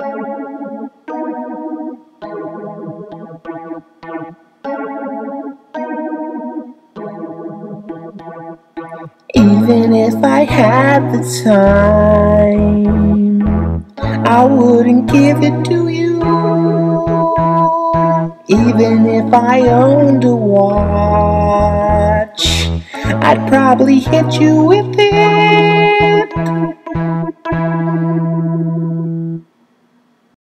Even if I had the time, I wouldn't give it to you. Even if I owned a watch, I'd probably hit you with it.